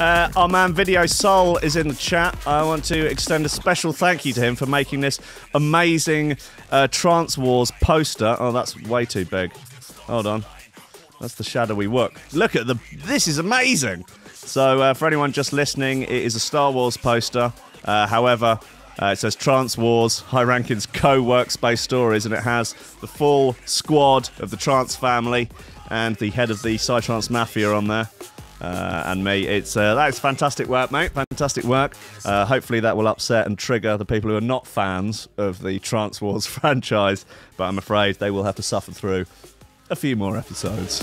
Uh, our man Video Soul is in the chat. I want to extend a special thank you to him for making this amazing uh, Trance Wars poster. Oh, that's way too big. Hold on. That's the shadowy work. Look at the. This is amazing. So, uh, for anyone just listening, it is a Star Wars poster. Uh, however, uh, it says Trance Wars, High Rankin's Co Workspace Stories, and it has the full squad of the Trance family and the head of the Psytrance Mafia on there. Uh, and me, it's uh, that is fantastic work, mate. Fantastic work. Uh, hopefully, that will upset and trigger the people who are not fans of the Trance Wars franchise, but I'm afraid they will have to suffer through a few more episodes.